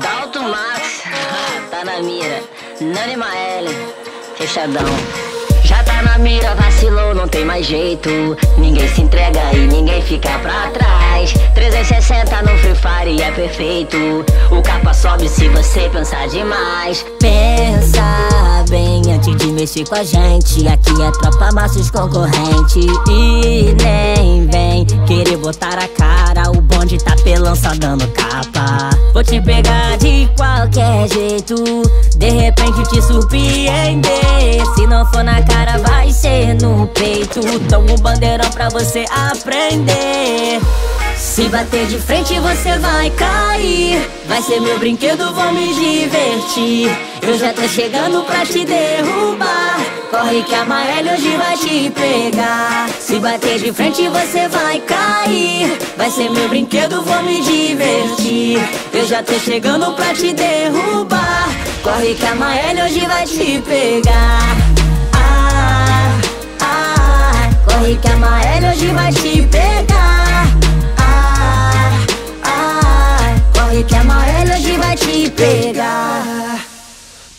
Dalton Max, tá na mira. Nani Maele, fechadão. Já tá na mira, vacilou, não tem mais jeito. Ninguém se entrega e ninguém fica pra trás. 360 no Free Fire é perfeito. O capa sobe se você pensar demais. Pensa bem antes de mexer com a gente. Aqui é tropa maços concorrente. E nem vem querer botar a cara. O bonde tá só dando capa. Vou te pegar de qualquer jeito. De repente te surpreender. Se não for na cara, vai ser no peito. Tomo um bandeirão pra você aprender. Se bater de frente você vai cair. Vai ser meu brinquedo, vou me divertir. Eu já tô chegando pra te derrubar. Corre que a Maélia hoje vai te pegar Se bater de frente você vai cair. Vai ser meu brinquedo, vou me divertir. Eu já tô chegando pra te derrubar. Corre que a Maélia hoje vai te pegar. Ah, ah, Corre que a Maélia hoje vai te pegar Corre que a Maélia hoje vai te pegar.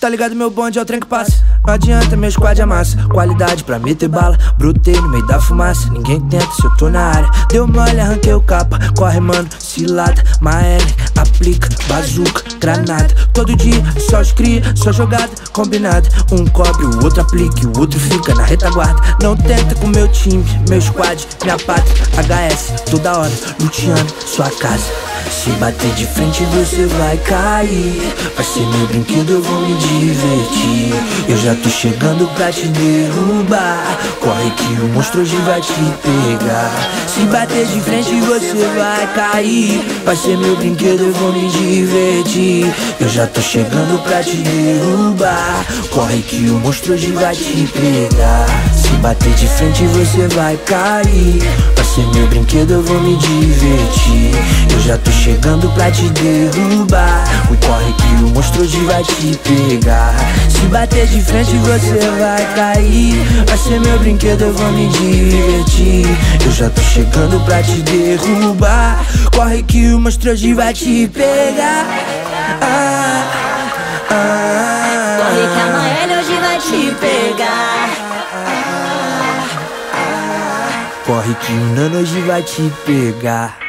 Tá ligado, meu bonde é o trem que passa. Não adianta, meu squad é massa. Qualidade pra meter bala. Brutei no meio da fumaça. Ninguém tenta se eu tô na área. Deu mole, arranquei o capa. Corre, mano, cilada Maele, aplica, bazuca, granada. Todo dia, só os cria, só jogada Combinada, um cobre, o outro aplica O outro fica na retaguarda. Não tenta com meu time, meu squad Minha pátria, HS, toda hora Luteando, sua casa se bater de frente você vai cair. Vai ser meu brinquedo, eu vou me divertir. Eu já tô chegando pra te derrubar. Corre que o monstro hoje vai te pegar. Se bater de frente você vai cair. Vai ser meu brinquedo, eu vou me divertir. Eu já tô chegando pra te derrubar. Corre que o monstro hoje vai te pegar Se bater de frente você vai cair. Vai ser meu brinquedo, eu vou me divertir. Eu já tô chegando pra te derrubar. O corre que o monstro hoje vai te pegar. Se bater de frente você vai cair. Vai ser meu brinquedo, eu vou me divertir. Eu já tô chegando pra te derrubar. Corre que o monstro hoje vai te pegar. Ah, ah, Corre que amanhã hoje vai te pegar Corre que o nano hoje vai te pegar